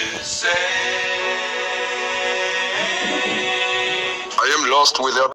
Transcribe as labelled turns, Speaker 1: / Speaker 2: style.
Speaker 1: to say.
Speaker 2: I am lost without